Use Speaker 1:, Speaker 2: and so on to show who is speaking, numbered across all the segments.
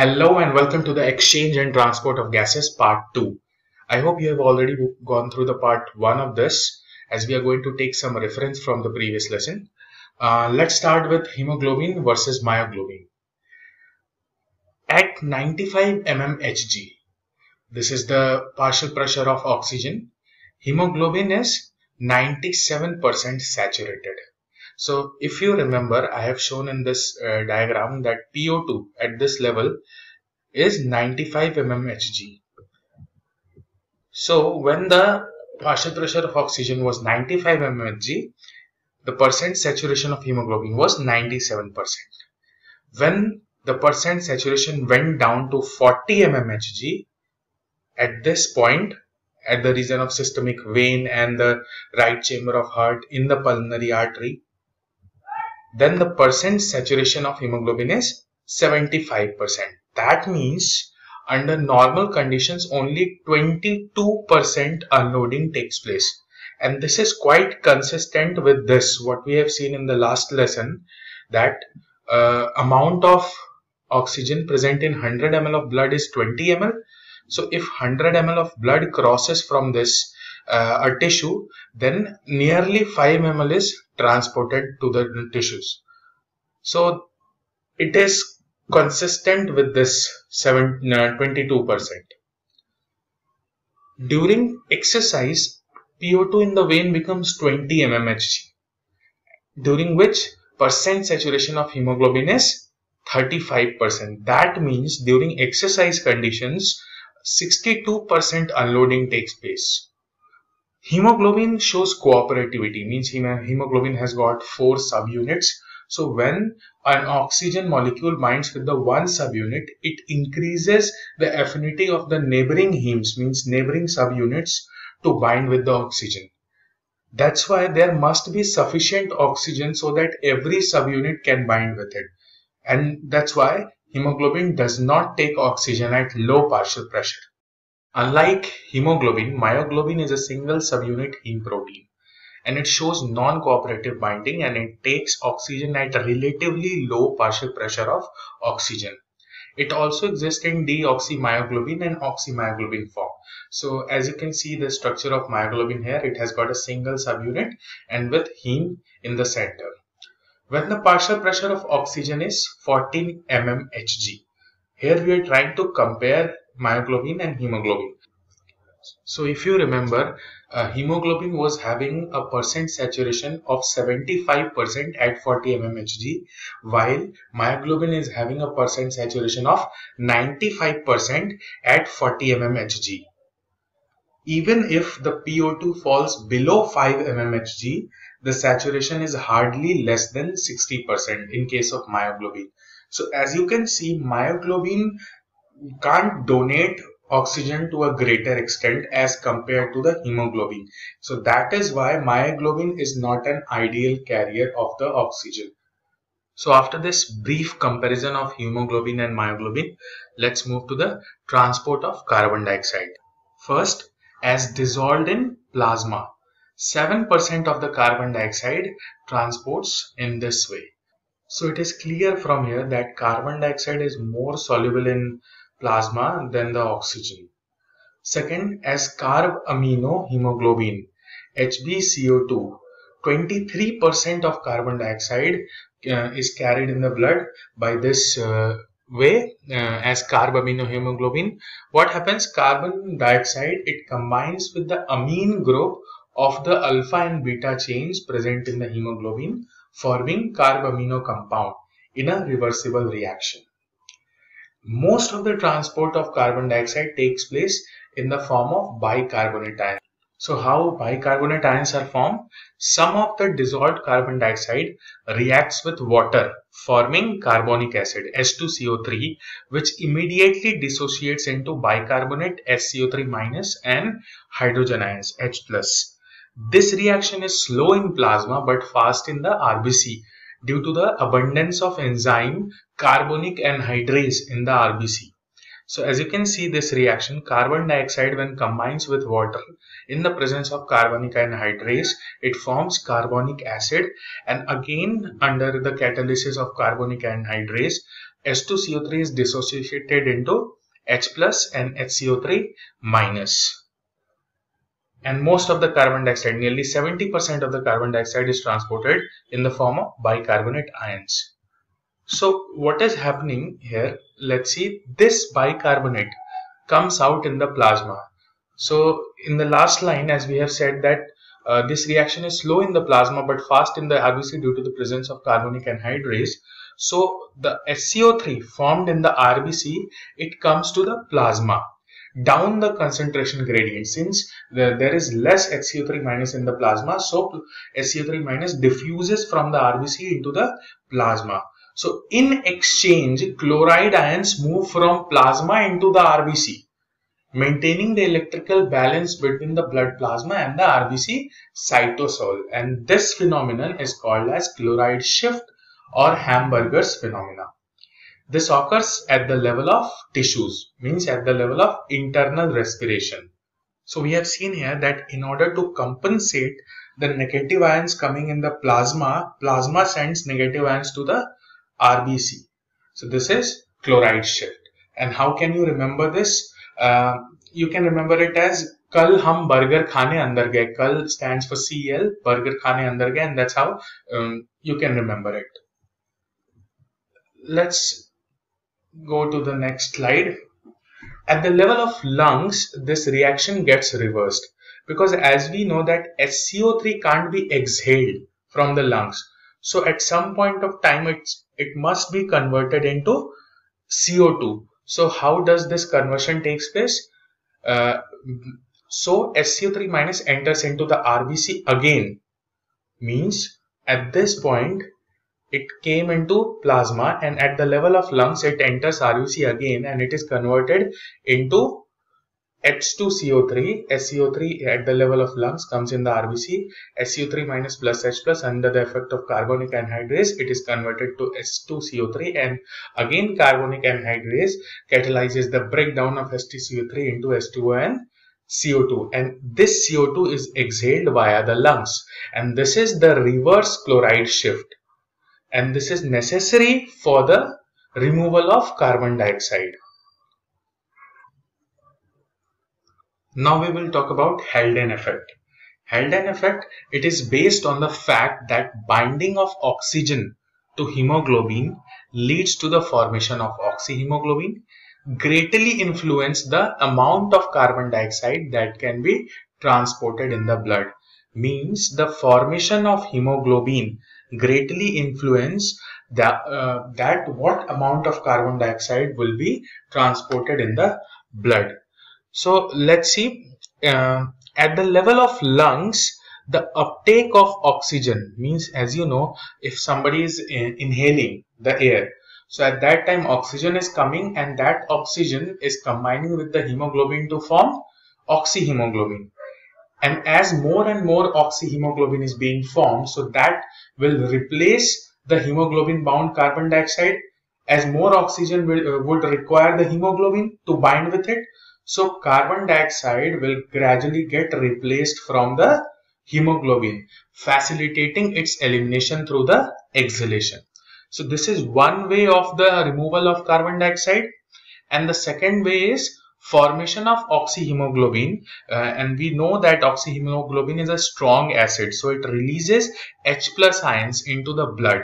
Speaker 1: Hello and welcome to the exchange and transport of gases part 2. I hope you have already gone through the part 1 of this as we are going to take some reference from the previous lesson. Uh, let's start with hemoglobin versus myoglobin. At 95 mm Hg, this is the partial pressure of oxygen, hemoglobin is 97% saturated. So if you remember, I have shown in this uh, diagram that PO2 at this level is 95 mmHg. So when the partial pressure of oxygen was 95 mmHg, the percent saturation of hemoglobin was 97%. When the percent saturation went down to 40 mmHg, at this point, at the region of systemic vein and the right chamber of heart in the pulmonary artery, then the percent saturation of hemoglobin is 75%. That means under normal conditions only 22% unloading takes place. And this is quite consistent with this, what we have seen in the last lesson, that uh, amount of oxygen present in 100 ml of blood is 20 ml. So if 100 ml of blood crosses from this uh, a tissue, then nearly 5 ml is transported to the tissues. So it is consistent with this 7, uh, 22%. During exercise, PO2 in the vein becomes 20 mmHg, during which percent saturation of hemoglobin is 35%. That means during exercise conditions, 62% unloading takes place. Hemoglobin shows cooperativity, means hemoglobin has got four subunits. So when an oxygen molecule binds with the one subunit, it increases the affinity of the neighboring hemes, means neighboring subunits to bind with the oxygen. That's why there must be sufficient oxygen so that every subunit can bind with it. And that's why hemoglobin does not take oxygen at low partial pressure. Unlike hemoglobin, myoglobin is a single subunit heme protein and it shows non-cooperative binding and it takes oxygen at a relatively low partial pressure of oxygen. It also exists in deoxymyoglobin and oxymyoglobin form. So as you can see the structure of myoglobin here, it has got a single subunit and with heme in the center. When the partial pressure of oxygen is 14 mmHg, Here we are trying to compare myoglobin and hemoglobin. So if you remember, uh, hemoglobin was having a percent saturation of 75% at 40 mmHg, while myoglobin is having a percent saturation of 95% at 40 mmHg. Even if the PO2 falls below 5 mmHg, the saturation is hardly less than 60% in case of myoglobin. So as you can see, myoglobin can't donate oxygen to a greater extent as compared to the hemoglobin. So that is why myoglobin is not an ideal carrier of the oxygen. So after this brief comparison of hemoglobin and myoglobin, let's move to the transport of carbon dioxide. First, as dissolved in plasma, 7% of the carbon dioxide transports in this way. So it is clear from here that carbon dioxide is more soluble in plasma than the oxygen. Second, as carbamino hemoglobin, HbCO2, 23% of carbon dioxide uh, is carried in the blood by this uh, way uh, as carbamino hemoglobin. What happens? Carbon dioxide, it combines with the amine group of the alpha and beta chains present in the hemoglobin forming carbamino compound in a reversible reaction. Most of the transport of carbon dioxide takes place in the form of bicarbonate ions. So how bicarbonate ions are formed? Some of the dissolved carbon dioxide reacts with water forming carbonic acid H2CO3 which immediately dissociates into bicarbonate HCO3- and hydrogen ions H+. This reaction is slow in plasma but fast in the RBC due to the abundance of enzyme carbonic anhydrase in the RBC. So as you can see this reaction carbon dioxide when combines with water in the presence of carbonic anhydrase it forms carbonic acid and again under the catalysis of carbonic anhydrase H2CO3 is dissociated into H plus and HCO3 minus. And most of the carbon dioxide, nearly 70% of the carbon dioxide is transported in the form of bicarbonate ions. So what is happening here? Let's see this bicarbonate comes out in the plasma. So in the last line as we have said that uh, this reaction is slow in the plasma but fast in the RBC due to the presence of carbonic anhydrase. So the HCO3 formed in the RBC, it comes to the plasma down the concentration gradient since the, there is less HCO3 minus in the plasma so HCO3 minus diffuses from the RBC into the plasma so in exchange, chloride ions move from plasma into the RBC, maintaining the electrical balance between the blood plasma and the RBC cytosol. And this phenomenon is called as chloride shift or Hamburger's phenomena. This occurs at the level of tissues, means at the level of internal respiration. So we have seen here that in order to compensate the negative ions coming in the plasma, plasma sends negative ions to the RBC. So this is chloride shift. And how can you remember this? Uh, you can remember it as कल हम burger खाने अंदर गए कल stands for CL burger खाने अंदर गए and that's how um, you can remember it. Let's go to the next slide. At the level of lungs, this reaction gets reversed because as we know that HCO3 can't be exhaled from the lungs. So at some point of time, it's, it must be converted into CO2. So how does this conversion takes place? Uh, so HCO3 minus enters into the RBC again. Means at this point, it came into plasma and at the level of lungs, it enters RBC again and it is converted into H2CO3, HCO3 at the level of lungs comes in the RBC, HCO3 minus plus H plus under the effect of carbonic anhydrase, it is converted to H2CO3 and again carbonic anhydrase catalyzes the breakdown of H2CO3 into H2O and CO2 and this CO2 is exhaled via the lungs. And this is the reverse chloride shift and this is necessary for the removal of carbon dioxide. Now we will talk about Haldane effect. Haldane effect, it is based on the fact that binding of oxygen to hemoglobin leads to the formation of oxyhemoglobin, greatly influence the amount of carbon dioxide that can be transported in the blood. Means the formation of hemoglobin greatly influence that, uh, that what amount of carbon dioxide will be transported in the blood. So let's see uh, at the level of lungs the uptake of oxygen means as you know if somebody is in inhaling the air so at that time oxygen is coming and that oxygen is combining with the hemoglobin to form oxyhemoglobin and as more and more oxyhemoglobin is being formed so that will replace the hemoglobin bound carbon dioxide as more oxygen will, uh, would require the hemoglobin to bind with it so carbon dioxide will gradually get replaced from the hemoglobin, facilitating its elimination through the exhalation. So this is one way of the removal of carbon dioxide. And the second way is formation of oxyhemoglobin uh, and we know that oxyhemoglobin is a strong acid so it releases H plus ions into the blood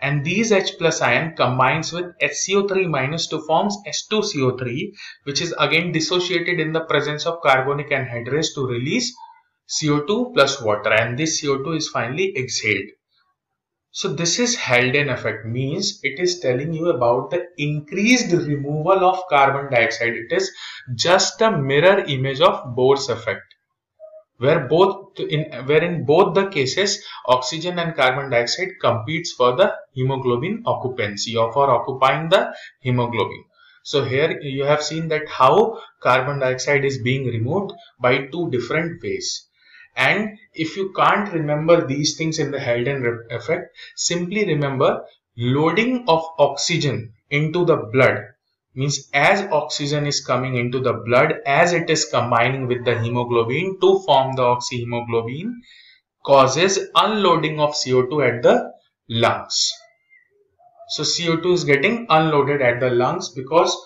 Speaker 1: and these H plus ion combines with HCO3 minus to forms H2CO3 which is again dissociated in the presence of carbonic anhydrase to release CO2 plus water and this CO2 is finally exhaled. So this is Haldane effect means it is telling you about the increased removal of carbon dioxide. It is just a mirror image of Bohr's effect where both in wherein both the cases oxygen and carbon dioxide competes for the hemoglobin occupancy or for occupying the hemoglobin so here you have seen that how carbon dioxide is being removed by two different ways and if you can't remember these things in the Haldane effect simply remember loading of oxygen into the blood means as oxygen is coming into the blood as it is combining with the hemoglobin to form the oxyhemoglobin causes unloading of CO2 at the lungs. So CO2 is getting unloaded at the lungs because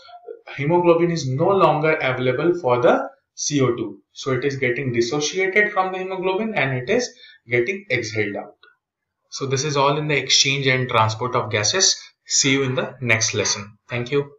Speaker 1: hemoglobin is no longer available for the CO2. So it is getting dissociated from the hemoglobin and it is getting exhaled out. So this is all in the exchange and transport of gases. See you in the next lesson. Thank you.